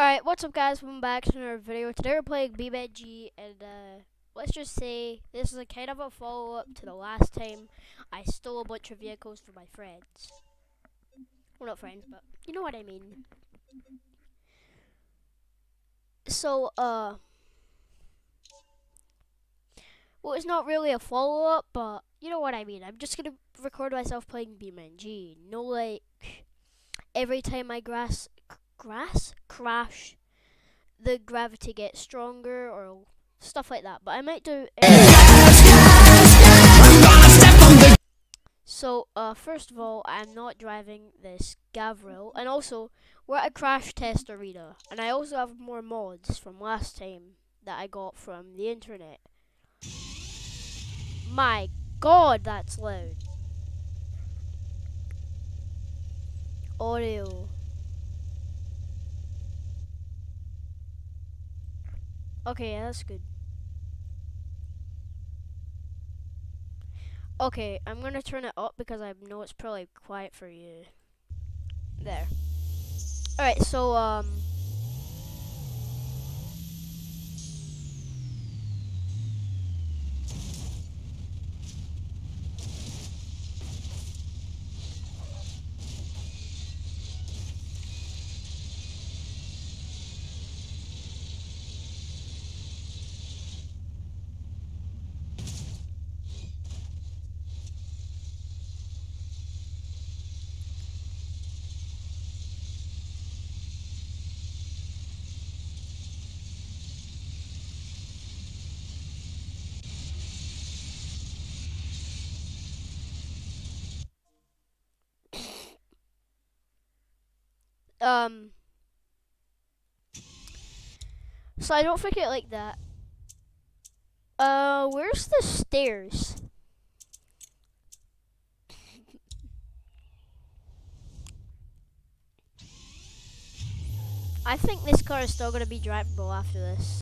Alright, what's up guys, welcome back to another video. Today we're playing BeamNG and uh, let's just say this is a kind of a follow-up to the last time I stole a bunch of vehicles from my friends. Well not friends, but you know what I mean. So, uh, well it's not really a follow-up, but you know what I mean. I'm just gonna record myself playing BeamNG. No like, every time I grass grass crash, the gravity gets stronger or stuff like that. But I might do. So, uh, first of all, I'm not driving this Gavril, and also we're at a crash test arena, and I also have more mods from last time that I got from the internet. My God, that's loud. Audio. Okay, yeah, that's good. Okay, I'm gonna turn it up because I know it's probably quiet for you. There. Alright, so, um... Um. So I don't think forget like that. Uh, where's the stairs? I think this car is still gonna be drivable after this.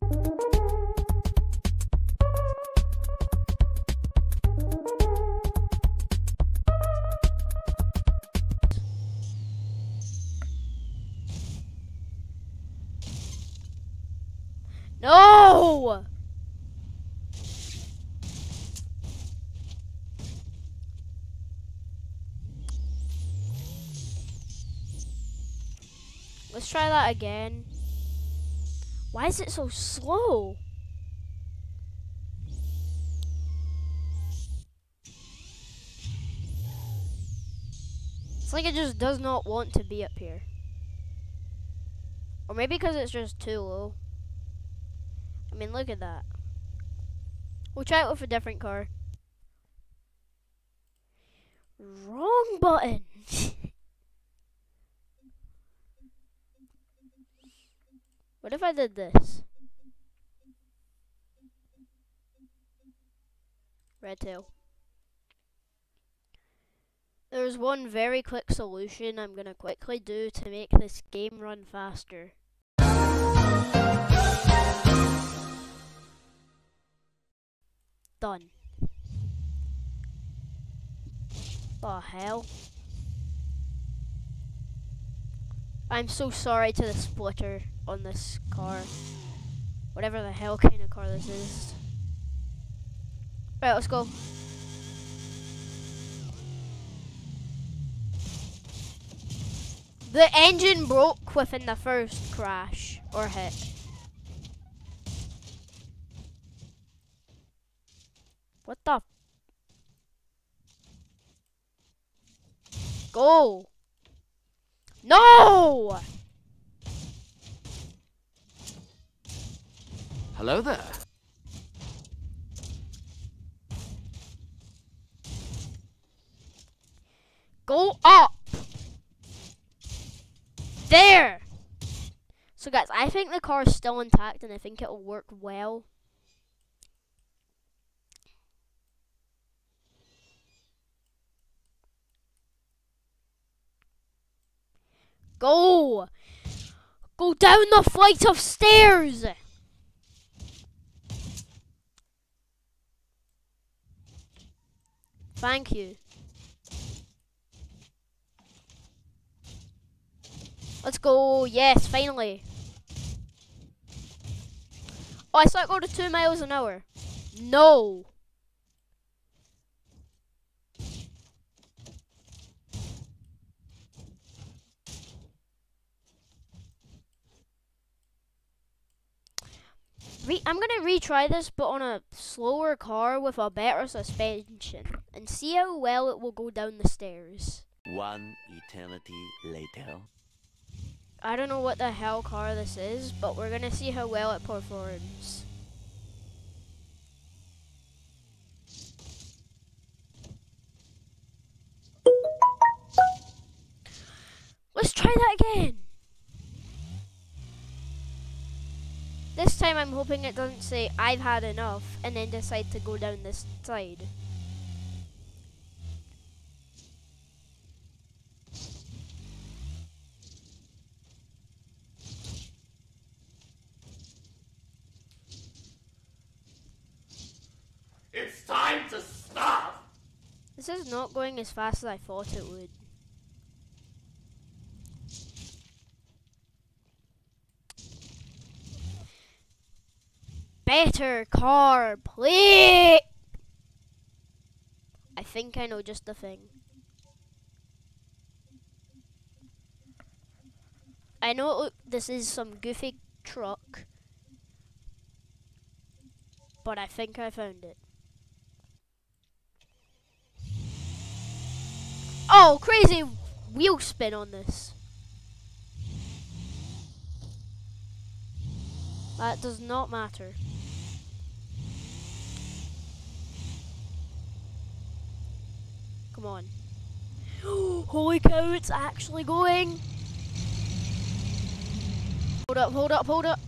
No! Let's try that again. Why is it so slow? It's like it just does not want to be up here. Or maybe because it's just too low. I mean, look at that. We'll try it with a different car. Wrong button. what if I did this? Red tail. There's one very quick solution I'm gonna quickly do to make this game run faster. Done. The hell? I'm so sorry to the splitter on this car. Whatever the hell kind of car this is. Right, let's go. The engine broke within the first crash or hit. What the? Go! No! Hello there. Go up! There! So guys, I think the car is still intact and I think it'll work well. Go! Go down the flight of stairs! Thank you. Let's go. Yes, finally. Oh, I saw it go to two miles an hour. No. I'm gonna retry this, but on a slower car with a better suspension, and see how well it will go down the stairs. One eternity later. I don't know what the hell car this is, but we're gonna see how well it performs. Let's try that again. This time I'm hoping it doesn't say I've had enough and then decide to go down this side. It's time to stop! This is not going as fast as I thought it would. Better car, please! I think I know just the thing. I know this is some goofy truck, but I think I found it. Oh, crazy wheel spin on this. That does not matter. Come on. Holy cow, it's actually going. Hold up, hold up, hold up.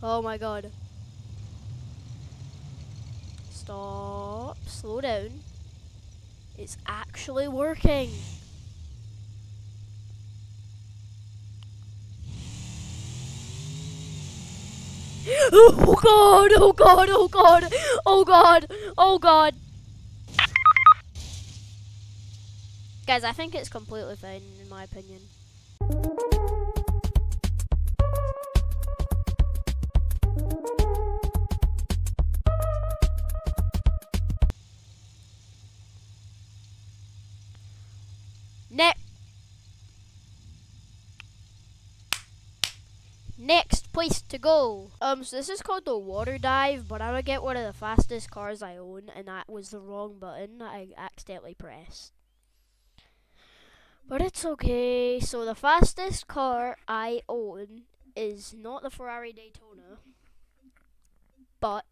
Oh my god. Stop. Slow down. It's actually working. Oh god, oh god, oh god, oh god, oh god. Guys, I think it's completely fine in my opinion. Next. Next place to go. Um, so this is called the water dive, but I would get one of the fastest cars I own, and that was the wrong button that I accidentally pressed. But it's okay. So the fastest car I own is not the Ferrari Daytona, but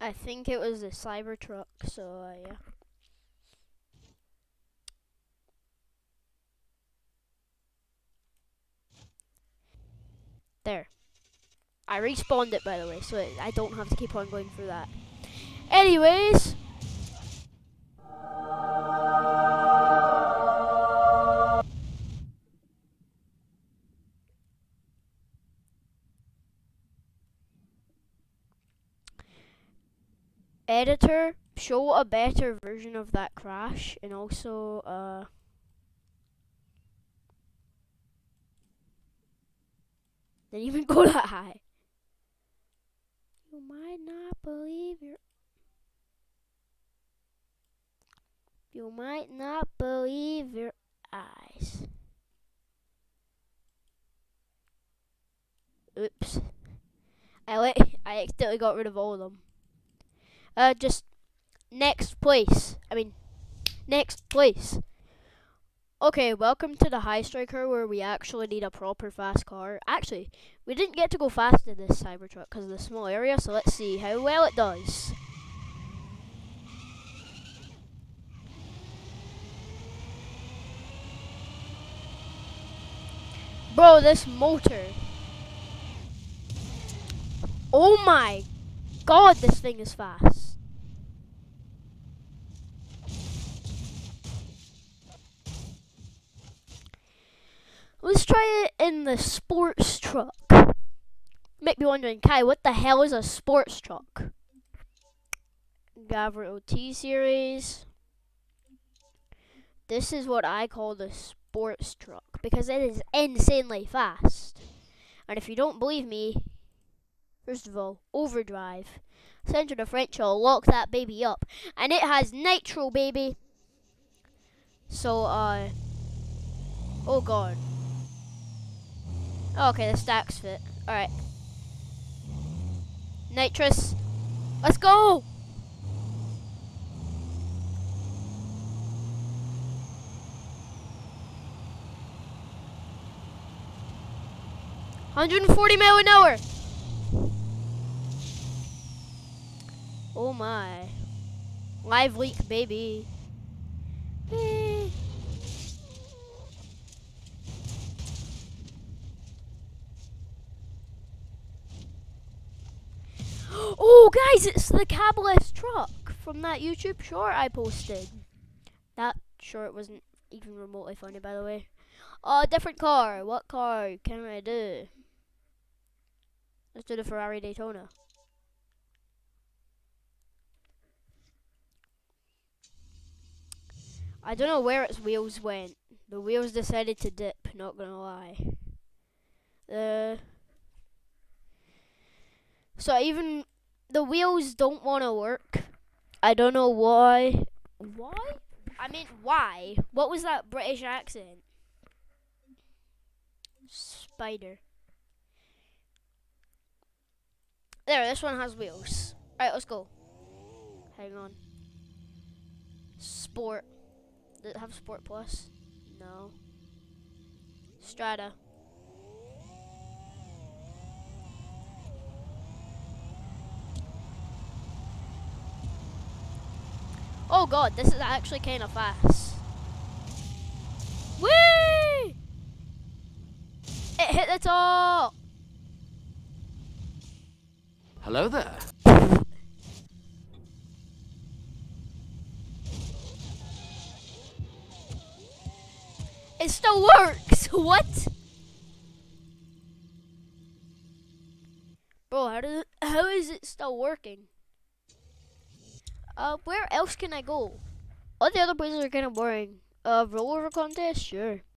I think it was the Cybertruck. So uh, yeah. There. I respawned it by the way, so I don't have to keep on going through that. Anyways. Editor, show a better version of that crash and also uh Didn't even go that high. You might not believe your. You might not believe your eyes. Oops. I I accidentally got rid of all of them. Uh, just next place. I mean, next place. Okay, welcome to the High Striker where we actually need a proper fast car. Actually, we didn't get to go fast in this Cybertruck because of the small area, so let's see how well it does. Bro, this motor. Oh my god, this thing is fast. Let's try it in the sports truck. Might be wondering, Kai, what the hell is a sports truck? Gavril T series. This is what I call the sports truck. because it is insanely fast. And if you don't believe me, first of all, overdrive. Center differential, lock that baby up. And it has nitro, baby. So, uh, oh god. Okay, the stacks fit. Alright. Nitrous. Let's go! Hundred and forty mile an hour. Oh my. Live leak, baby. Eh. Oh, guys, it's the cabless truck from that YouTube short I posted. That short wasn't even remotely funny, by the way. Oh, different car. What car can I do? Let's do the Ferrari Daytona. I don't know where its wheels went. The wheels decided to dip, not gonna lie. Uh, so even the wheels don't want to work. I don't know why. Why? I mean, why? What was that British accent? Spider. There, this one has wheels. Alright, let's go. Hang on. Sport. Does it have Sport Plus? No. Strata. Oh god, this is actually kind of fast. Whee! It hit the top! Hello there. It still works! what? Bro, how, do, how is it still working? Uh, where else can I go? All the other places are kind of boring. Uh, rollover contest? Sure.